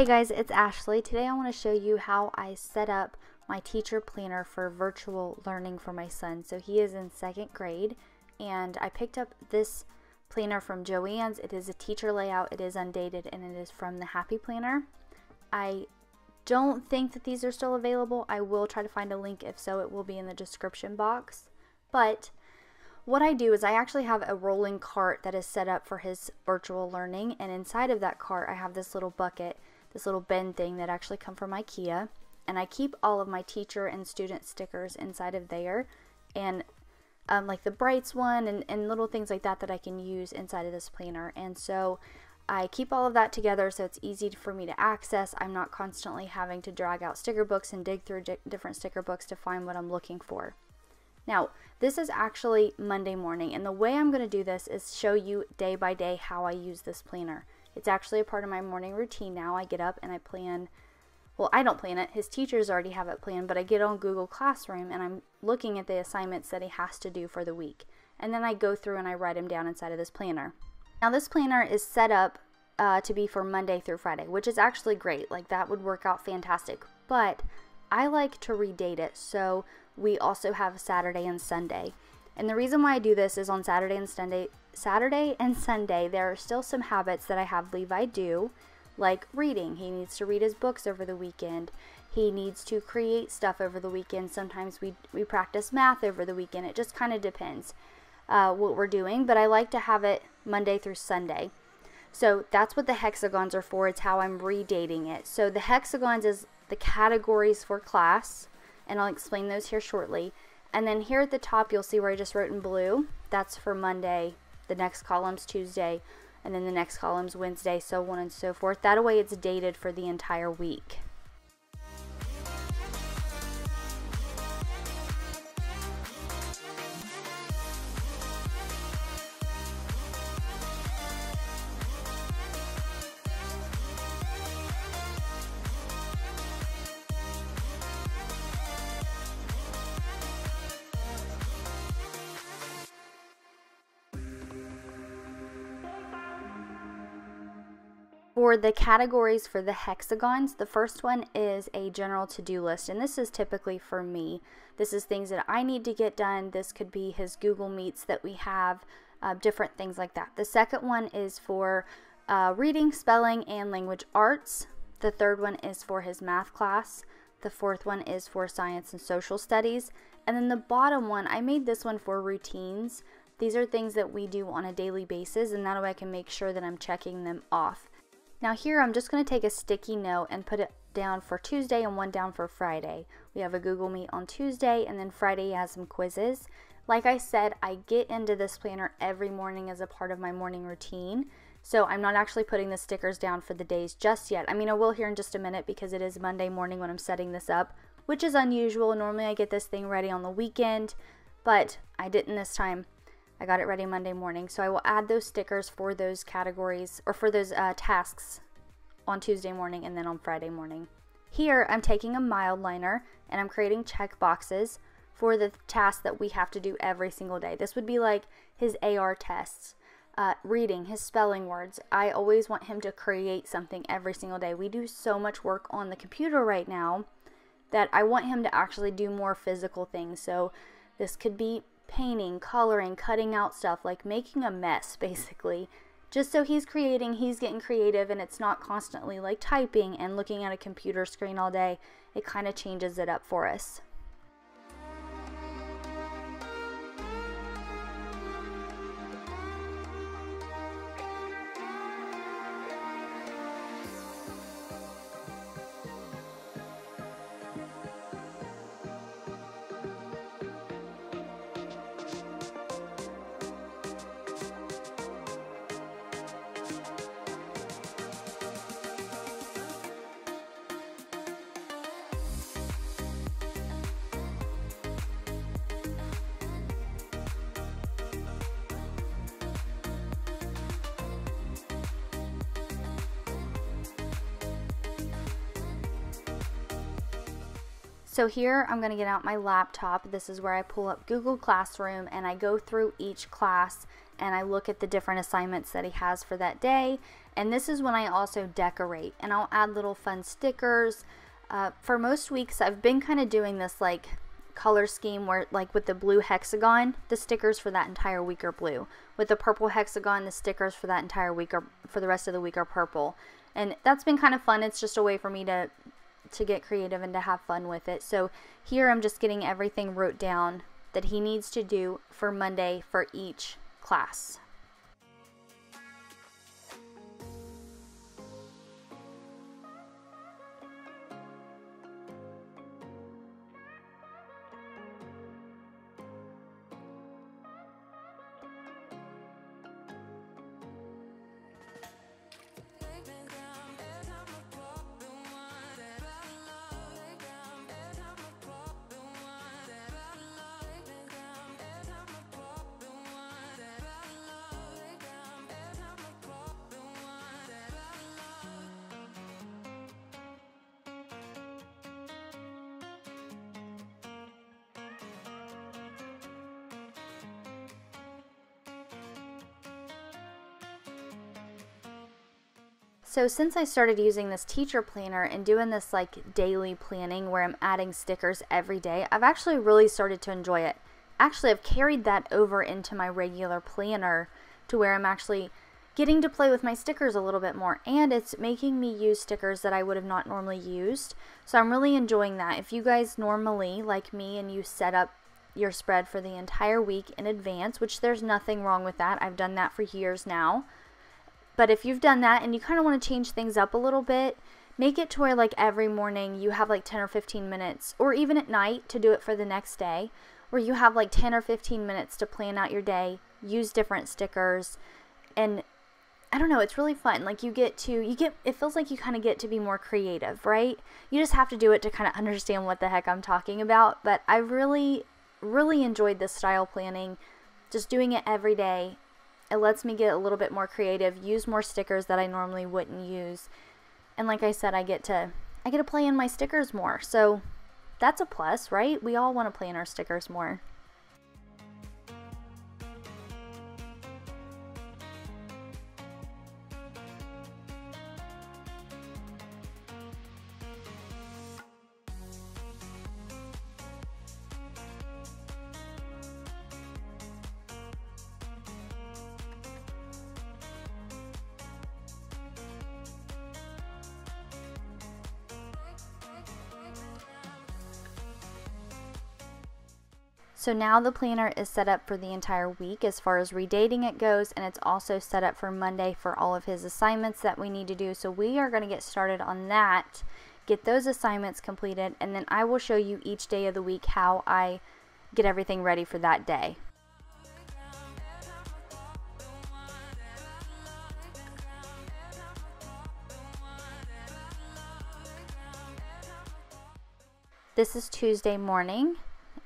Hey guys, it's Ashley. Today I want to show you how I set up my teacher planner for virtual learning for my son. So he is in second grade and I picked up this planner from Joann's. It is a teacher layout, it is undated, and it is from the Happy Planner. I don't think that these are still available. I will try to find a link. If so, it will be in the description box. But what I do is I actually have a rolling cart that is set up for his virtual learning and inside of that cart I have this little bucket, this little bin thing that actually come from Ikea and I keep all of my teacher and student stickers inside of there and um, like the Brights one and, and little things like that that I can use inside of this planner and so I keep all of that together so it's easy for me to access. I'm not constantly having to drag out sticker books and dig through different sticker books to find what I'm looking for. Now, this is actually Monday morning, and the way I'm going to do this is show you day by day how I use this planner. It's actually a part of my morning routine now. I get up and I plan, well, I don't plan it. His teachers already have it planned, but I get on Google Classroom and I'm looking at the assignments that he has to do for the week. And then I go through and I write them down inside of this planner. Now, this planner is set up uh, to be for Monday through Friday, which is actually great. Like, that would work out fantastic. But I like to redate it. So we also have Saturday and Sunday. And the reason why I do this is on Saturday and Sunday, Saturday and Sunday, there are still some habits that I have Levi do, like reading. He needs to read his books over the weekend. He needs to create stuff over the weekend. Sometimes we, we practice math over the weekend. It just kind of depends uh, what we're doing, but I like to have it Monday through Sunday. So that's what the hexagons are for. It's how I'm redating it. So the hexagons is the categories for class and I'll explain those here shortly. And then here at the top, you'll see where I just wrote in blue. That's for Monday. The next column's Tuesday. And then the next column's Wednesday, so on and so forth. That way it's dated for the entire week. For the categories for the hexagons, the first one is a general to-do list, and this is typically for me. This is things that I need to get done. This could be his Google Meets that we have, uh, different things like that. The second one is for uh, reading, spelling, and language arts. The third one is for his math class. The fourth one is for science and social studies. And then the bottom one, I made this one for routines. These are things that we do on a daily basis, and that way I can make sure that I'm checking them off. Now here I'm just going to take a sticky note and put it down for Tuesday and one down for Friday. We have a Google Meet on Tuesday and then Friday has some quizzes. Like I said, I get into this planner every morning as a part of my morning routine. So I'm not actually putting the stickers down for the days just yet. I mean, I will here in just a minute because it is Monday morning when I'm setting this up, which is unusual. Normally I get this thing ready on the weekend, but I didn't this time. I got it ready Monday morning. So I will add those stickers for those categories or for those uh, tasks on Tuesday morning and then on Friday morning. Here I'm taking a Mildliner and I'm creating check boxes for the tasks that we have to do every single day. This would be like his AR tests, uh, reading, his spelling words. I always want him to create something every single day. We do so much work on the computer right now that I want him to actually do more physical things. So this could be painting, coloring, cutting out stuff, like making a mess basically. Just so he's creating, he's getting creative, and it's not constantly like typing and looking at a computer screen all day. It kind of changes it up for us. So here I'm going to get out my laptop. This is where I pull up Google Classroom and I go through each class and I look at the different assignments that he has for that day. And this is when I also decorate and I'll add little fun stickers. Uh, for most weeks, I've been kind of doing this like color scheme where like with the blue hexagon, the stickers for that entire week are blue. With the purple hexagon, the stickers for that entire week are for the rest of the week are purple. And that's been kind of fun. It's just a way for me to to get creative and to have fun with it. So here I'm just getting everything wrote down that he needs to do for Monday for each class. So since I started using this teacher planner and doing this like daily planning where I'm adding stickers every day, I've actually really started to enjoy it. Actually, I've carried that over into my regular planner to where I'm actually getting to play with my stickers a little bit more and it's making me use stickers that I would have not normally used. So I'm really enjoying that. If you guys normally, like me, and you set up your spread for the entire week in advance, which there's nothing wrong with that. I've done that for years now. But if you've done that and you kind of want to change things up a little bit, make it to where like every morning you have like 10 or 15 minutes, or even at night to do it for the next day, where you have like 10 or 15 minutes to plan out your day, use different stickers, and I don't know, it's really fun. Like you get to, you get, it feels like you kind of get to be more creative, right? You just have to do it to kind of understand what the heck I'm talking about. But I really, really enjoyed this style planning, just doing it every day it lets me get a little bit more creative, use more stickers that I normally wouldn't use. And like I said, I get to I get to play in my stickers more. So that's a plus, right? We all want to play in our stickers more. So now the planner is set up for the entire week as far as redating it goes, and it's also set up for Monday for all of his assignments that we need to do. So we are going to get started on that, get those assignments completed, and then I will show you each day of the week how I get everything ready for that day. This is Tuesday morning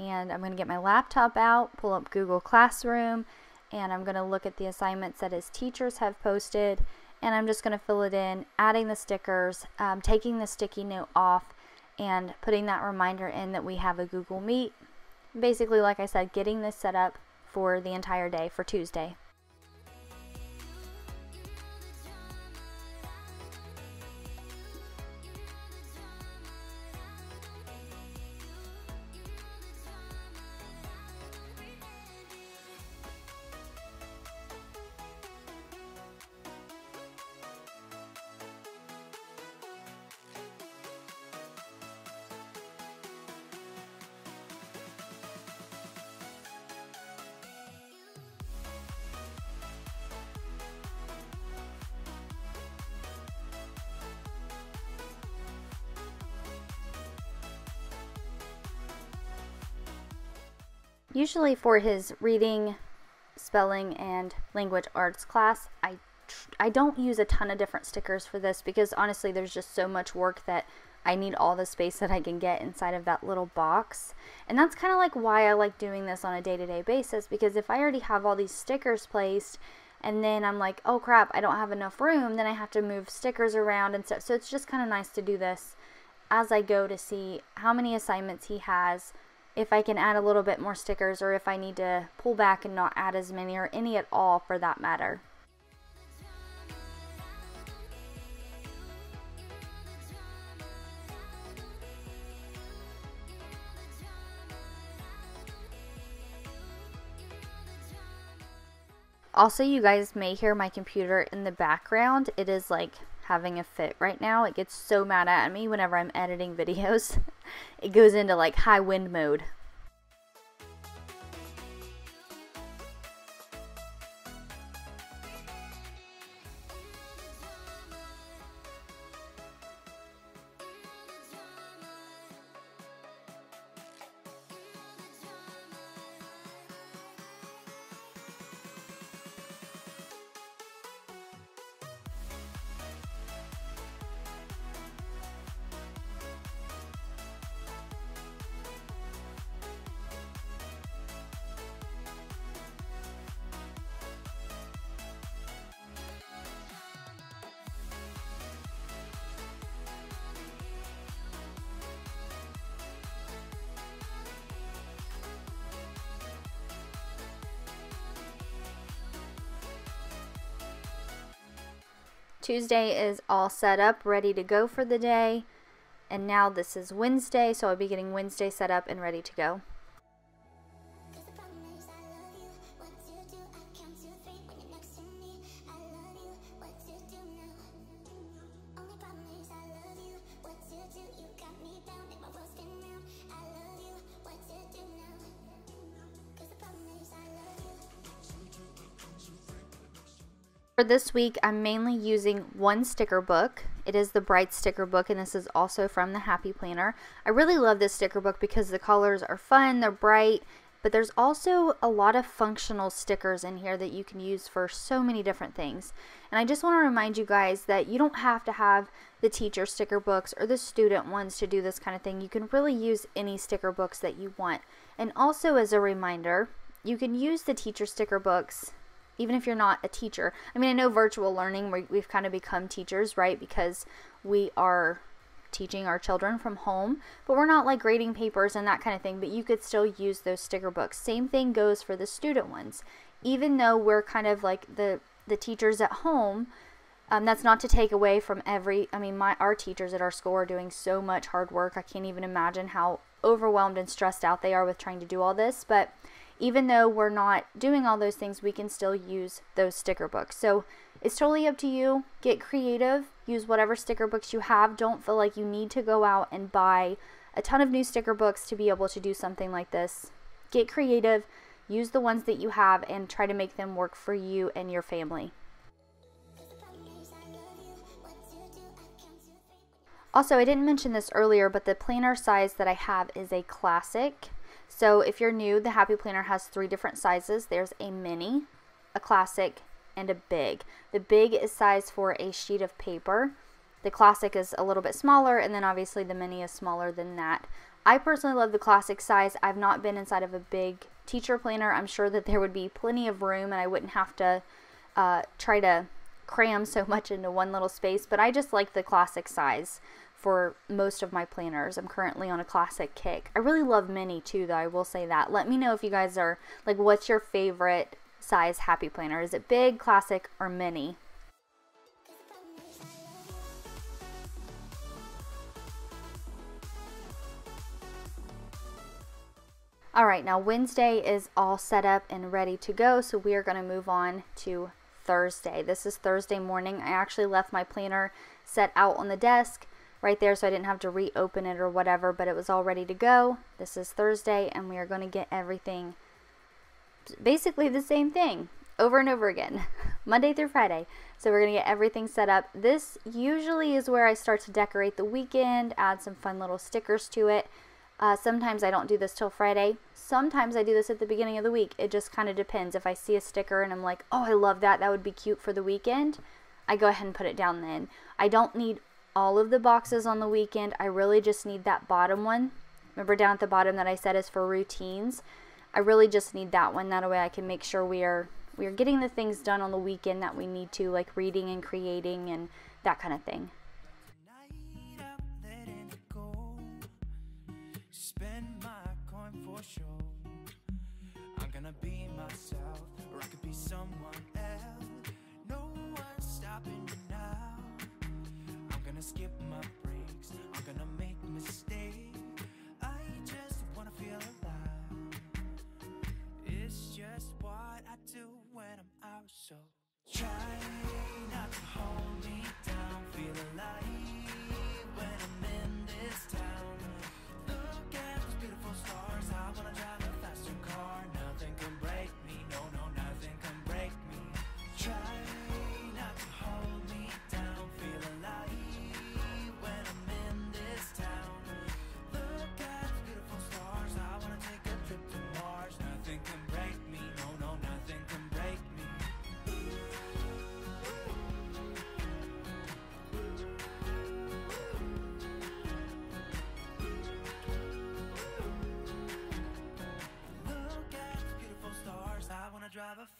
and I'm going to get my laptop out, pull up Google Classroom, and I'm going to look at the assignments that his teachers have posted, and I'm just going to fill it in, adding the stickers, um, taking the sticky note off, and putting that reminder in that we have a Google Meet. Basically, like I said, getting this set up for the entire day for Tuesday. Usually for his reading, spelling, and language arts class, I I don't use a ton of different stickers for this because honestly there's just so much work that I need all the space that I can get inside of that little box. And that's kind of like why I like doing this on a day-to-day -day basis because if I already have all these stickers placed and then I'm like, oh crap, I don't have enough room, then I have to move stickers around and stuff. So it's just kind of nice to do this as I go to see how many assignments he has if I can add a little bit more stickers or if I need to pull back and not add as many or any at all for that matter. Also, you guys may hear my computer in the background. It is like having a fit right now. It gets so mad at me whenever I'm editing videos. it goes into like high wind mode. Tuesday is all set up, ready to go for the day. And now this is Wednesday, so I'll be getting Wednesday set up and ready to go. For this week, I'm mainly using one sticker book. It is the Bright sticker book, and this is also from the Happy Planner. I really love this sticker book because the colors are fun, they're bright, but there's also a lot of functional stickers in here that you can use for so many different things. And I just want to remind you guys that you don't have to have the teacher sticker books or the student ones to do this kind of thing. You can really use any sticker books that you want. And also as a reminder, you can use the teacher sticker books even if you're not a teacher. I mean, I know virtual learning, we've kind of become teachers, right? Because we are teaching our children from home, but we're not like grading papers and that kind of thing, but you could still use those sticker books. Same thing goes for the student ones. Even though we're kind of like the the teachers at home, um, that's not to take away from every I mean my our teachers at our school are doing so much hard work. I can't even imagine how overwhelmed and stressed out they are with trying to do all this, but even though we're not doing all those things, we can still use those sticker books. So it's totally up to you. Get creative. Use whatever sticker books you have. Don't feel like you need to go out and buy a ton of new sticker books to be able to do something like this. Get creative. Use the ones that you have and try to make them work for you and your family. Also, I didn't mention this earlier, but the planner size that I have is a classic. So if you're new, the Happy Planner has three different sizes. There's a mini, a classic, and a big. The big is size for a sheet of paper. The classic is a little bit smaller, and then obviously the mini is smaller than that. I personally love the classic size. I've not been inside of a big teacher planner. I'm sure that there would be plenty of room and I wouldn't have to uh, try to cram so much into one little space, but I just like the classic size for most of my planners. I'm currently on a classic kick. I really love mini too, though. I will say that. Let me know if you guys are like, what's your favorite size happy planner? Is it big, classic, or mini? All right, now Wednesday is all set up and ready to go, so we are going to move on to Thursday. This is Thursday morning. I actually left my planner set out on the desk right there so I didn't have to reopen it or whatever, but it was all ready to go. This is Thursday and we are going to get everything basically the same thing over and over again, Monday through Friday. So we're going to get everything set up. This usually is where I start to decorate the weekend, add some fun little stickers to it. Uh, sometimes I don't do this till Friday. Sometimes I do this at the beginning of the week. It just kind of depends. If I see a sticker and I'm like, oh, I love that, that would be cute for the weekend, I go ahead and put it down then. I don't need all of the boxes on the weekend. I really just need that bottom one. Remember down at the bottom that I said is for routines. I really just need that one. That way I can make sure we are we are getting the things done on the weekend that we need to, like reading and creating and that kind of thing. Myself, no gonna skip my breaks. I'm gonna make mistakes. I just wanna feel alive. It's just what I do when I'm out. So try not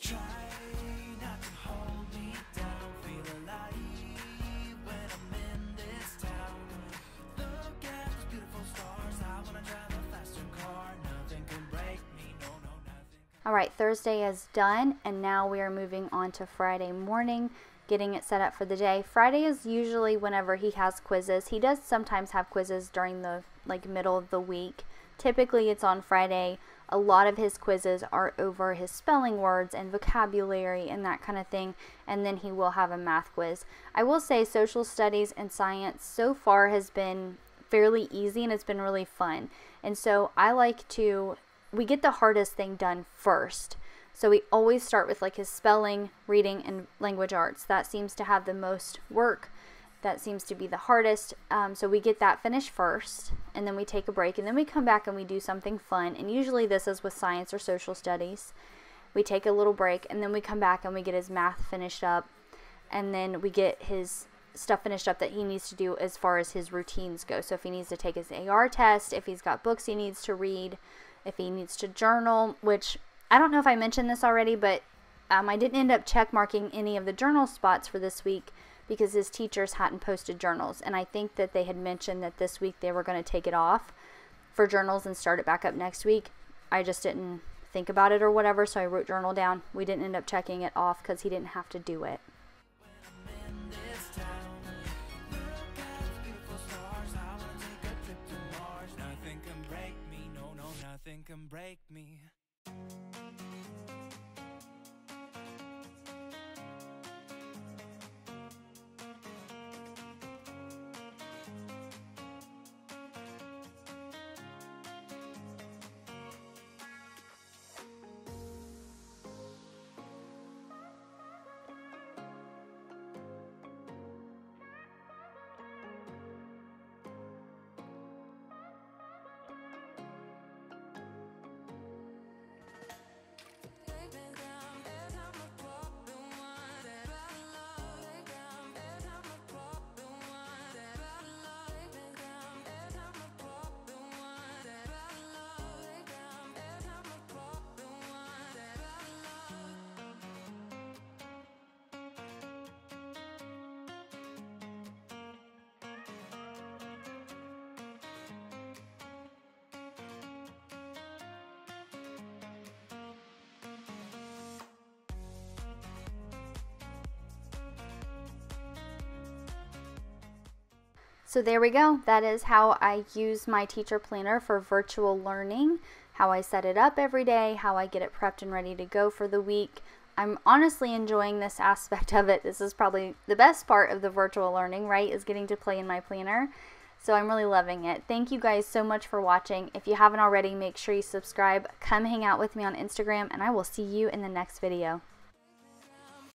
Try not to hold me down. Feel alive when I'm in this town. Look at those beautiful stars. I wanna drive a faster car. Nothing can break me. No, no, nothing. All right, Thursday is done, and now we are moving on to Friday morning, getting it set up for the day. Friday is usually whenever he has quizzes. He does sometimes have quizzes during the like middle of the week. Typically, it's on Friday. A lot of his quizzes are over his spelling words and vocabulary and that kind of thing, and then he will have a math quiz. I will say social studies and science so far has been fairly easy and it's been really fun. And so I like to we get the hardest thing done first. So we always start with like his spelling, reading, and language arts. That seems to have the most work. That seems to be the hardest. Um, so we get that finished first, and then we take a break, and then we come back and we do something fun. And usually this is with science or social studies. We take a little break, and then we come back and we get his math finished up, and then we get his stuff finished up that he needs to do as far as his routines go. So if he needs to take his AR test, if he's got books he needs to read, if he needs to journal, which I don't know if I mentioned this already, but um, I didn't end up checkmarking any of the journal spots for this week because his teachers hadn't posted journals. And I think that they had mentioned that this week they were going to take it off for journals and start it back up next week. I just didn't think about it or whatever, so I wrote journal down. We didn't end up checking it off because he didn't have to do it. So there we go. That is how I use my teacher planner for virtual learning, how I set it up every day, how I get it prepped and ready to go for the week. I'm honestly enjoying this aspect of it. This is probably the best part of the virtual learning, right? Is getting to play in my planner. So I'm really loving it. Thank you guys so much for watching. If you haven't already, make sure you subscribe. Come hang out with me on Instagram, and I will see you in the next video.